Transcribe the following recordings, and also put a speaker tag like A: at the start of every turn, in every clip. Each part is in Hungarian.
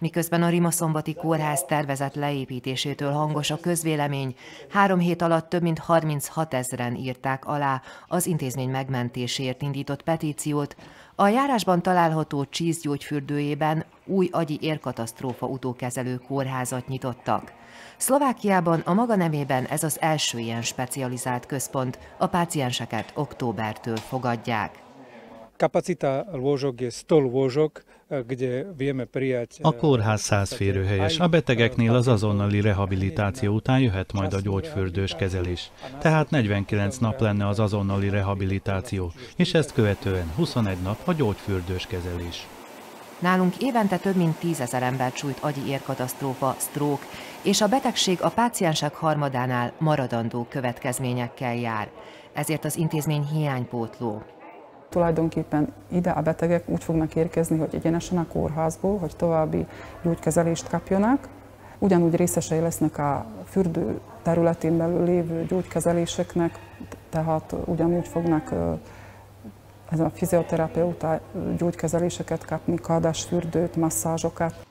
A: Miközben a Rimaszombati kórház tervezett leépítésétől hangos a közvélemény, három hét alatt több mint 36 ezeren írták alá az intézmény megmentésért indított petíciót, a járásban található Csíz gyógyfürdőjében új agyi érkatasztrófa utókezelő kórházat nyitottak. Szlovákiában a maga nevében ez az első ilyen specializált központ, a pácienseket októbertől fogadják.
B: Kapacita lôžok je 100 lôžok, kde vieme prijať...
C: A kórház száz férőhelyes. A betegeknél az azonnali rehabilitáció után jöhet majd a gyógyfürdős kezelés. Tehát 49 nap lenne az azonnali rehabilitáció, és ezt követően 21 nap a gyógyfürdős kezelés.
A: Nálunk évente több mint tízezer ember sújt agyi érkatasztrófa, stroke, és a betegség a páciensek harmadánál maradandó következményekkel jár. Ezért az intézmény hiánypótló.
D: Tulajdonképpen ide a betegek úgy fognak érkezni, hogy egyenesen a kórházból, hogy további gyógykezelést kapjanak. Ugyanúgy részesei lesznek a fürdő területén belül lévő gyógykezeléseknek, tehát ugyanúgy fognak ez a fizioterapeuta gyógykezeléseket kapni, fürdőt, masszázsokat.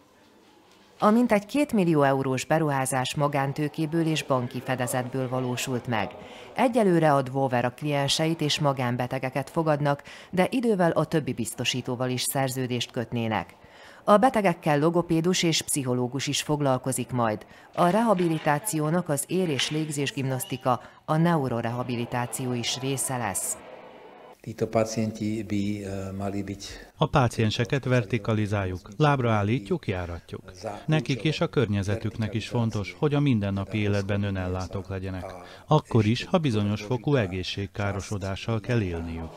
A: A mintegy két millió eurós beruházás magántőkéből és banki fedezetből valósult meg. Egyelőre a Dvover a klienseit és magánbetegeket fogadnak, de idővel a többi biztosítóval is szerződést kötnének. A betegekkel logopédus és pszichológus is foglalkozik majd. A rehabilitációnak az ér- és légzésgimnasztika, a neurorehabilitáció is része lesz.
C: A pácienseket vertikalizáljuk, lábra állítjuk, járatjuk. Nekik és a környezetüknek is fontos, hogy a mindennapi életben önellátók legyenek. Akkor is, ha bizonyos fokú egészségkárosodással kell élniük.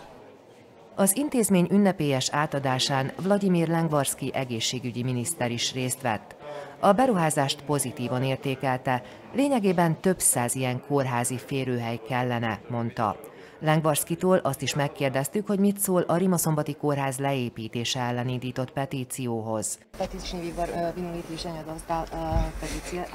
A: Az intézmény ünnepélyes átadásán Vladimir Lengvarski egészségügyi miniszter is részt vett. A beruházást pozitívan értékelte, lényegében több száz ilyen kórházi férőhely kellene, mondta. Lengvarszkitól azt is megkérdeztük, hogy mit szól a Rimaszombati kórház leépítése ellen indított petícióhoz.
E: Petičný výbor minulý týždeň odovzdal petície.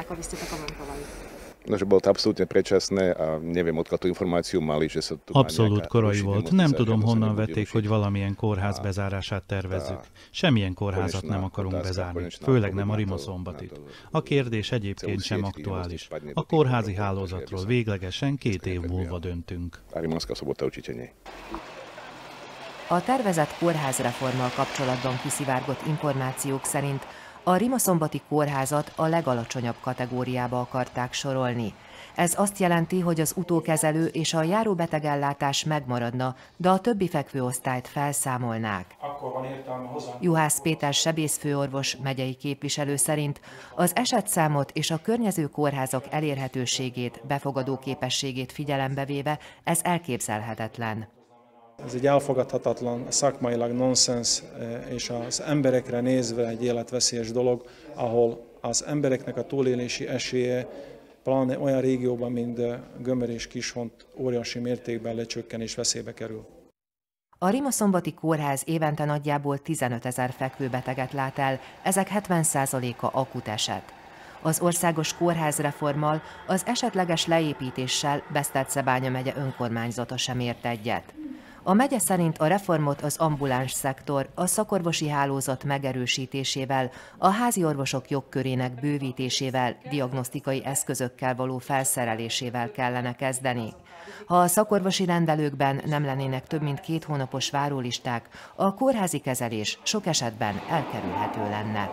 F: Že bolo to absolútne predčasné a neviem, odkiaľ tú informáciu mali, že sa tu
C: Abszolút korai volt. Nem tudom, honnan vették, hogy valamilyen kórház bezárását tervezzük. Semmilyen kórházat nem akarunk bezárni, főleg nem a Rimaszombatit. A kérdés egyébként sem aktuális. A kórházi hálózatról véglegesen két év múlva döntünk.
A: A tervezett kórházreformmal kapcsolatban kiszivárgott információk szerint a Rimaszombati kórházat a legalacsonyabb kategóriába akarták sorolni. Ez azt jelenti, hogy az utókezelő és a járóbetegellátás megmaradna, de a többi fekvőosztályt felszámolnák. Juhász Péter sebészfőorvos megyei képviselő szerint az esetszámot és a környező kórházak elérhetőségét, befogadó képességét figyelembe véve ez elképzelhetetlen.
B: Ez egy elfogadhatatlan, szakmailag nonsens eh, és az emberekre nézve egy életveszélyes dolog, ahol az embereknek a túlélési esélye pláne olyan régióban, mint eh, Gömör és Kishont óriási mértékben lecsökken és veszélybe kerül.
A: A Rimaszombati kórház évente nagyjából 15 ezer fekvőbeteget lát el, ezek 70%-a akut eset. Az országos kórházreformmal, az esetleges leépítéssel Besztercebánya megye önkormányzata sem ért egyet. A megye szerint a reformot az ambuláns szektor a szakorvosi hálózat megerősítésével, a házi orvosok jogkörének bővítésével, diagnosztikai eszközökkel való felszerelésével kellene kezdeni. Ha a szakorvosi rendelőkben nem lennének több mint két hónapos várólisták, a kórházi kezelés sok esetben elkerülhető lenne.